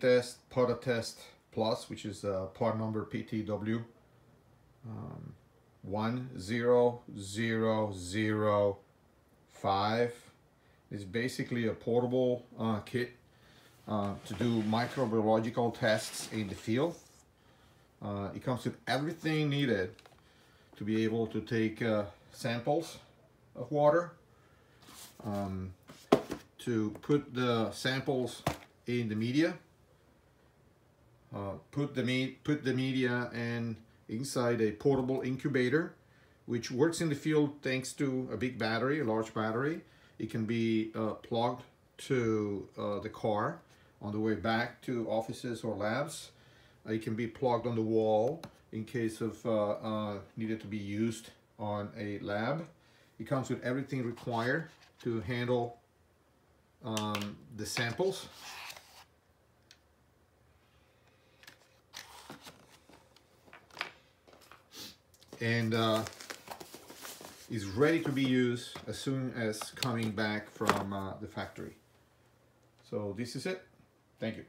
test, Potatest plus, which is uh, part number PTW um, one zero zero zero five. Is basically a portable uh, kit uh, to do microbiological tests in the field. Uh, it comes with everything needed to be able to take uh, samples of water, um, to put the samples in the media, put the meat, put the media and inside a portable incubator, which works in the field thanks to a big battery, a large battery. It can be uh, plugged to uh, the car on the way back to offices or labs. Uh, it can be plugged on the wall in case of uh, uh, needed to be used on a lab. It comes with everything required to handle um, the samples. And uh, is ready to be used as soon as coming back from uh, the factory. So this is it. Thank you.